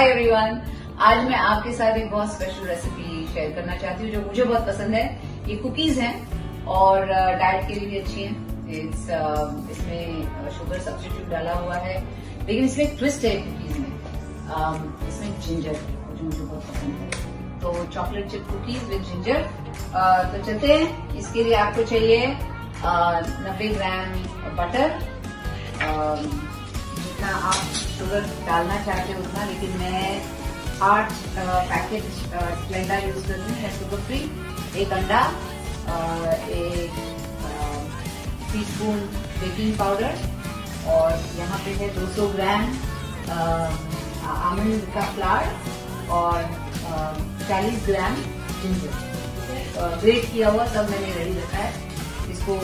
Hi everyone आज मैं आपके साथ एक बहुत स्पेशल रेसिपी शेयर करना चाहती हूँ जो मुझे बहुत पसंद है। ये कुकीज हैं और डाइट के लिए भी अच्छी हैं। It's, uh, इसमें शुगर सब्सिट्यूट डाला हुआ है। लेकिन इसमें ट्विस्ट है कुकीज में। Um, इसमें जिंजर जो मुझे बहुत पसंद है। तो chocolate chip cookies with ginger तो चलते हैं। इसके लिए आपको चाहिए नब्बे ग्राम बटर जितना आप शुगर डालना चाहते हो उतना, लेकिन मैं आठ पैकेट स्प्लेंडा यूज़ कर रही हूँ। शुगर फ्री एक अंडा एक टी स्पून बेकिंग पाउडर और यहाँ पे है 200 ग्राम आमंड का फ्लावर और चालीस ग्राम जिंजर ग्रेट किया हुआ सब मैंने रेडी रखा है। इसको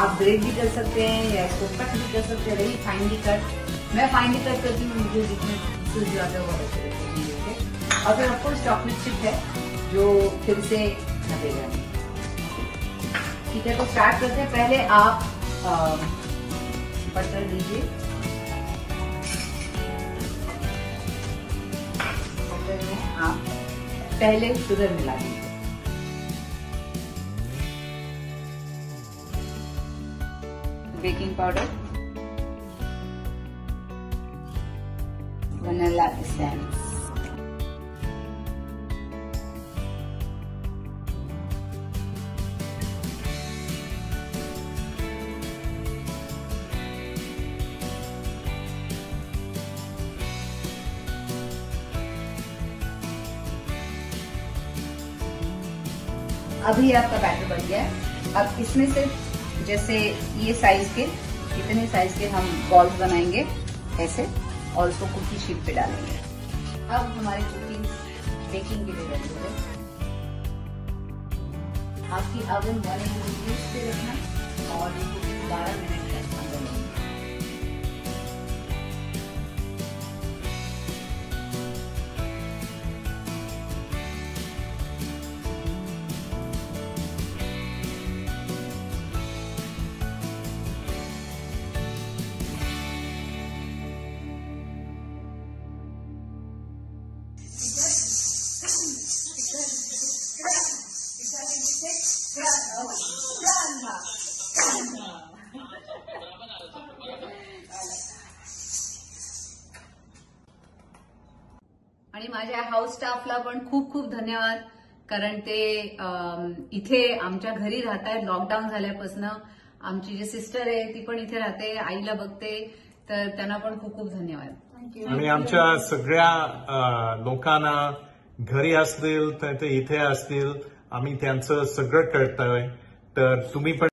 आप ग्रेट भी कर सकते हैं या इसको कट भी कर सकते हैं रही फाइनली कट मैं फाइनली कट करती हूँ, मुझे जितने सूज जाते हैं अच्छे लगते और फिर ऑफकोर्स चॉकलेट चिप है, जो फिर से नब्बे ग्राम ठीक है तो स्टार्ट करते हैं। पहले आप बटर में आप पहले शुगर मिला दीजिए। बेकिंग पाउडर वनीला एसेंस अभी आपका बैटर बन गया है। अब इसमें से जैसे ये साइज़ के, इतने साइज़ के हम बॉल्स बनाएँगे, ऐसे। और उसको कुकी शीट पे डालेंगे। अब हमारे कुकिंग बेकिंग के लिए रेडी हो। आपकी अवन बने पे रखना और बारह मिनट तक आणि माझ्या हाऊस स्टाफला पण खूप खूप धन्यवाद कारण ते इथे आमच्या घरी राहत आहेत लॉकडाऊन झाल्यापासून. आमची जी सिस्टर आहे ती पण इथे राहते आईला बघते तर त्यांना पण खूप खूप धन्यवाद. आणि आमच्या सगळ्या लोकांना घरी असतील तर ते इथे असतील. आम्ही त्यांचं सगळं करतोय. तर तुम्ही पण